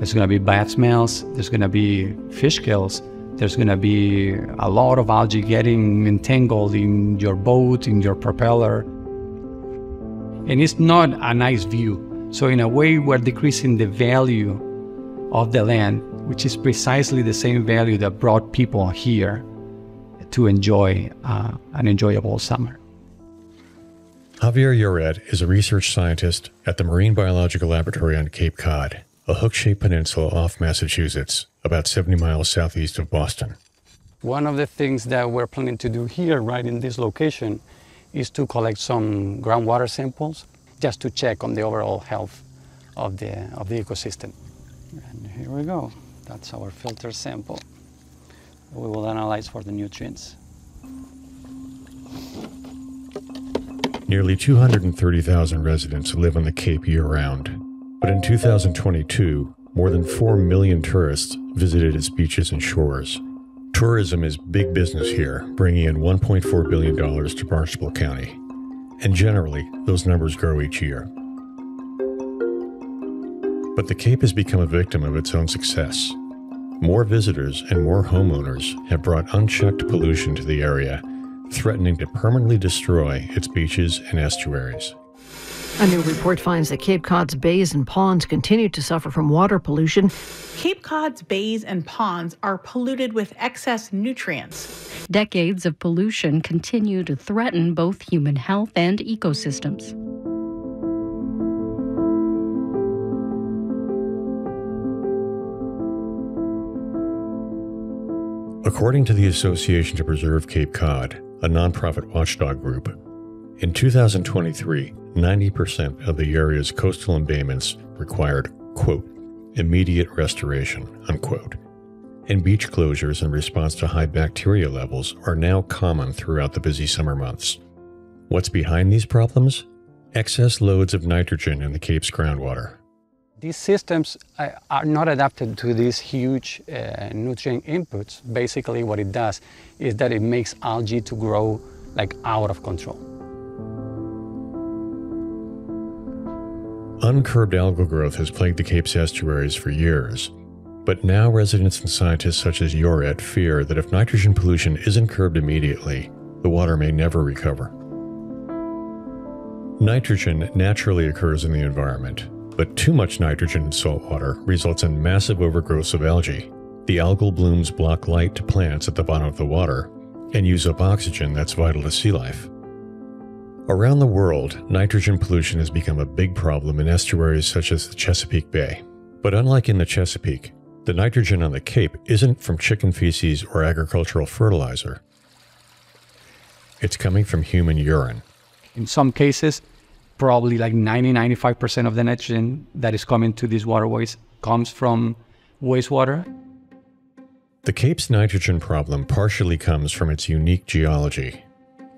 There's going to be bad smells. There's going to be fish kills. There's going to be a lot of algae getting entangled in your boat, in your propeller. And it's not a nice view. So, in a way, we're decreasing the value of the land, which is precisely the same value that brought people here to enjoy uh, an enjoyable summer. Javier Lloret is a research scientist at the Marine Biological Laboratory on Cape Cod, a hook shaped peninsula off Massachusetts, about 70 miles southeast of Boston. One of the things that we're planning to do here, right in this location, is to collect some groundwater samples just to check on the overall health of the, of the ecosystem. And here we go. That's our filter sample. We will analyze for the nutrients. Nearly 230,000 residents live on the Cape year round. But in 2022, more than 4 million tourists visited its beaches and shores. Tourism is big business here, bringing in $1.4 billion to Barnstable County. And generally, those numbers grow each year. But the Cape has become a victim of its own success. More visitors and more homeowners have brought unchecked pollution to the area, threatening to permanently destroy its beaches and estuaries. A new report finds that Cape Cod's bays and ponds continue to suffer from water pollution. Cape Cod's bays and ponds are polluted with excess nutrients. Decades of pollution continue to threaten both human health and ecosystems. According to the Association to Preserve Cape Cod, a nonprofit watchdog group, in 2023, 90% of the area's coastal embayments required, quote, immediate restoration, unquote. And beach closures in response to high bacteria levels are now common throughout the busy summer months. What's behind these problems? Excess loads of nitrogen in the Cape's groundwater. These systems uh, are not adapted to these huge uh, nutrient inputs. Basically, what it does is that it makes algae to grow like out of control. Uncurbed algal growth has plagued the Cape's estuaries for years, but now residents and scientists such as Lloret fear that if nitrogen pollution isn't curbed immediately, the water may never recover. Nitrogen naturally occurs in the environment, but too much nitrogen in salt water results in massive overgrowth of algae. The algal blooms block light to plants at the bottom of the water and use up oxygen that's vital to sea life. Around the world, nitrogen pollution has become a big problem in estuaries such as the Chesapeake Bay. But unlike in the Chesapeake, the nitrogen on the Cape isn't from chicken feces or agricultural fertilizer. It's coming from human urine. In some cases, probably like 90 95% of the nitrogen that is coming to these waterways comes from wastewater. The Cape's nitrogen problem partially comes from its unique geology.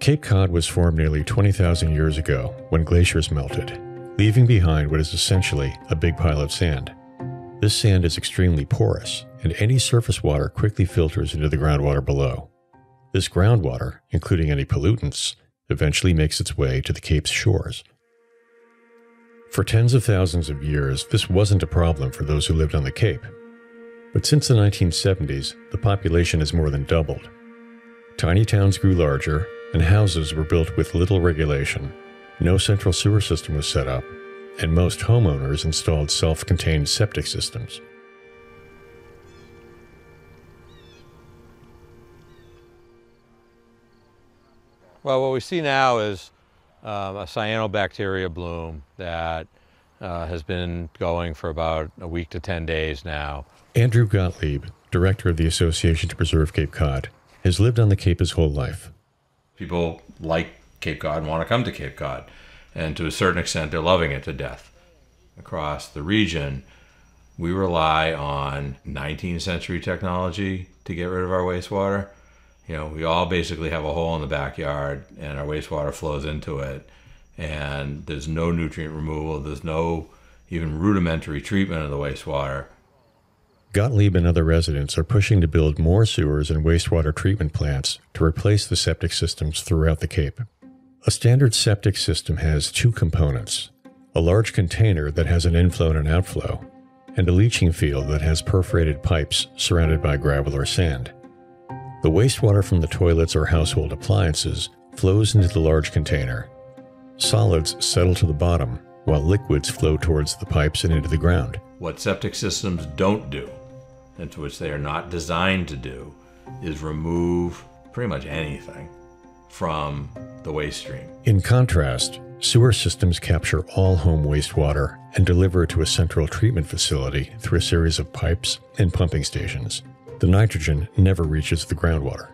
Cape Cod was formed nearly 20,000 years ago when glaciers melted, leaving behind what is essentially a big pile of sand. This sand is extremely porous, and any surface water quickly filters into the groundwater below. This groundwater, including any pollutants, eventually makes its way to the Cape's shores. For tens of thousands of years, this wasn't a problem for those who lived on the Cape. But since the 1970s, the population has more than doubled. Tiny towns grew larger, and houses were built with little regulation. No central sewer system was set up, and most homeowners installed self contained septic systems. Well, what we see now is um, a cyanobacteria bloom that uh, has been going for about a week to 10 days now. Andrew Gottlieb, director of the Association to Preserve Cape Cod, has lived on the Cape his whole life. People like Cape Cod and want to come to Cape Cod. And to a certain extent, they're loving it to death. Across the region, we rely on 19th century technology to get rid of our wastewater. You know, we all basically have a hole in the backyard and our wastewater flows into it. And there's no nutrient removal, there's no even rudimentary treatment of the wastewater. Gottlieb and other residents are pushing to build more sewers and wastewater treatment plants to replace the septic systems throughout the Cape. A standard septic system has two components a large container that has an inflow and an outflow, and a leaching field that has perforated pipes surrounded by gravel or sand. The wastewater from the toilets or household appliances flows into the large container. Solids settle to the bottom, while liquids flow towards the pipes and into the ground. What septic systems don't do, and to which they are not designed to do, is remove pretty much anything from the waste stream. In contrast, sewer systems capture all home wastewater and deliver it to a central treatment facility through a series of pipes and pumping stations. The nitrogen never reaches the groundwater.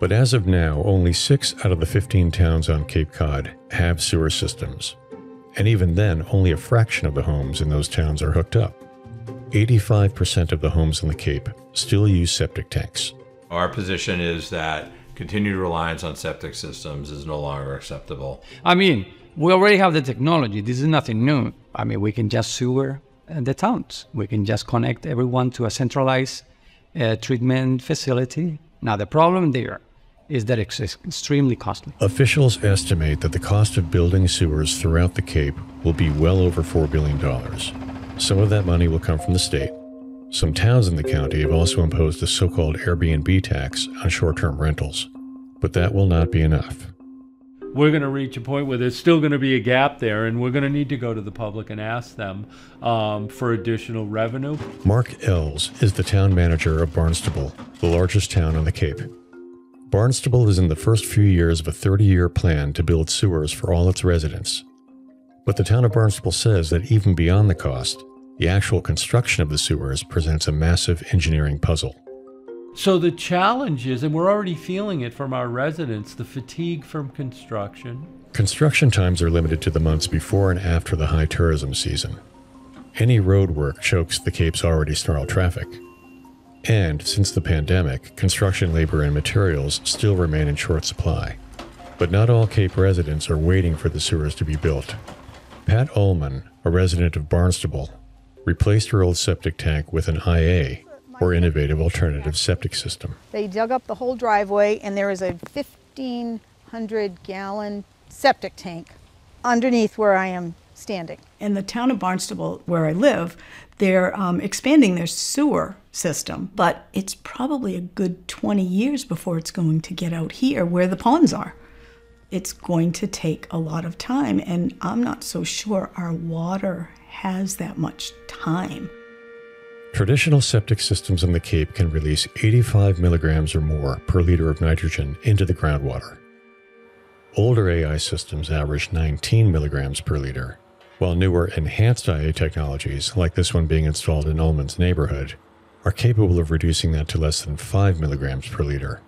But as of now, only 6 out of the 15 towns on Cape Cod have sewer systems. And even then, only a fraction of the homes in those towns are hooked up. 85% of the homes in the Cape still use septic tanks. Our position is that continued reliance on septic systems is no longer acceptable. I mean, we already have the technology. This is nothing new. I mean, we can just sewer uh, the towns. We can just connect everyone to a centralized uh, treatment facility. Now, the problem there is that it's extremely costly. Officials estimate that the cost of building sewers throughout the Cape will be well over $4 billion. Some of that money will come from the state. Some towns in the county have also imposed a so called Airbnb tax on short term rentals. But that will not be enough. We're going to reach a point where there's still going to be a gap there, and we're going to need to go to the public and ask them um, for additional revenue. Mark Ells is the town manager of Barnstable, the largest town on the Cape. Barnstable is in the first few years of a 30 year plan to build sewers for all its residents. But the town of Barnstable says that even beyond the cost, the actual construction of the sewers presents a massive engineering puzzle. So the challenge is, and we're already feeling it from our residents, the fatigue from construction. Construction times are limited to the months before and after the high tourism season. Any road work chokes the Cape's already snarled traffic. And since the pandemic, construction labor and materials still remain in short supply. But not all Cape residents are waiting for the sewers to be built. Pat Ullman, a resident of Barnstable, replaced her old septic tank with an IA, or Innovative Alternative Septic System. They dug up the whole driveway, and there is a 1,500 gallon septic tank underneath where I am standing. In the town of Barnstable, where I live, they're um, expanding their sewer system, but it's probably a good 20 years before it's going to get out here where the ponds are. It's going to take a lot of time, and I'm not so sure our water has that much time. Traditional septic systems in the Cape can release 85 milligrams or more per liter of nitrogen into the groundwater. Older AI systems average 19 milligrams per liter, while newer enhanced IA technologies, like this one being installed in Ullman's neighborhood, are capable of reducing that to less than 5 milligrams per liter.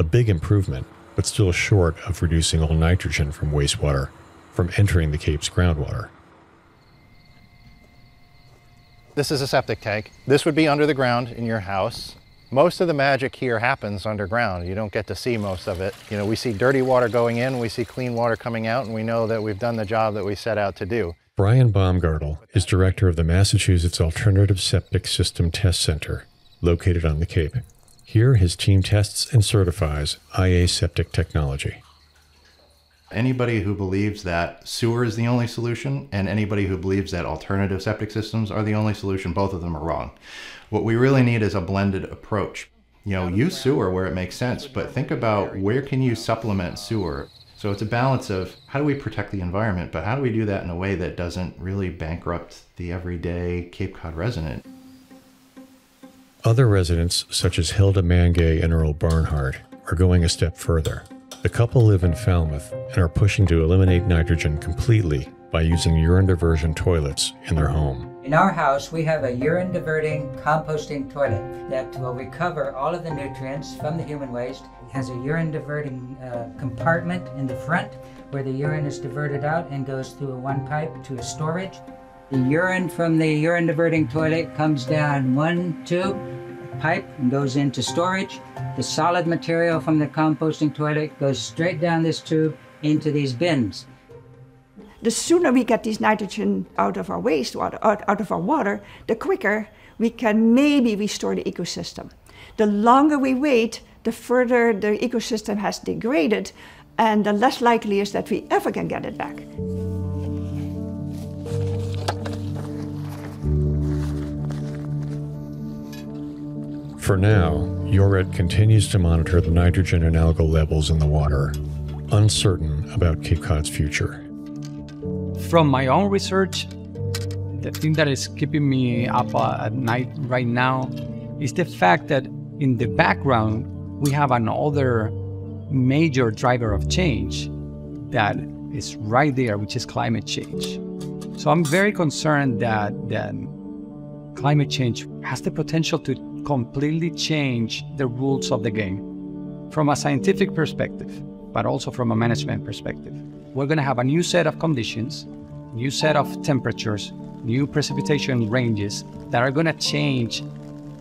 A big improvement, but still short of reducing all nitrogen from wastewater from entering the Cape's groundwater. This is a septic tank. This would be under the ground in your house. Most of the magic here happens underground. You don't get to see most of it. You know, we see dirty water going in, we see clean water coming out, and we know that we've done the job that we set out to do. Brian Baumgaertel is director of the Massachusetts Alternative Septic System Test Center, located on the Cape. Here, his team tests and certifies IA septic technology. Anybody who believes that sewer is the only solution and anybody who believes that alternative septic systems are the only solution, both of them are wrong. What we really need is a blended approach. You know, use sewer where it makes sense, but think about where can you supplement sewer? So it's a balance of how do we protect the environment, but how do we do that in a way that doesn't really bankrupt the everyday Cape Cod resident? Other residents, such as Hilda Maingay and Earle Barnhart, are going a step further. The couple live in Falmouth and are pushing to eliminate nitrogen completely by using urine diversion toilets in their home. In our house, we have a urine diverting composting toilet that will recover all of the nutrients from the human waste. It has a urine diverting uh, compartment in the front where the urine is diverted out and goes through a one pipe to a storage. The urine from the urine diverting toilet comes down one tube pipe and goes into storage. The solid material from the composting toilet goes straight down this tube into these bins. The sooner we get this nitrogen out of our wastewater, out, out of our water, the quicker we can maybe restore the ecosystem. The longer we wait, the further the ecosystem has degraded, and the less likely is that we ever can get it back. For now, Lloret continues to monitor the nitrogen and algal levels in the water, uncertain about Cape Cod's future. From my own research, the thing that is keeping me up at night right now is the fact that in the background, we have another major driver of change that is right there, which is climate change. So I'm very concerned that, that climate change has the potential to completely change the rules of the game from a scientific perspective, but also from a management perspective. We're going to have a new set of conditions, new set of temperatures, new precipitation ranges that are going to change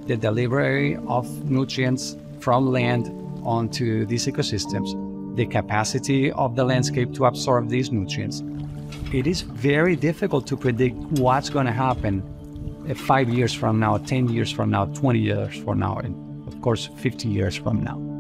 the delivery of nutrients from land onto these ecosystems, the capacity of the landscape to absorb these nutrients. It is very difficult to predict what's going to happen Uh, five years from now, 10 years from now, 20 years from now, and of course, 50 years from now.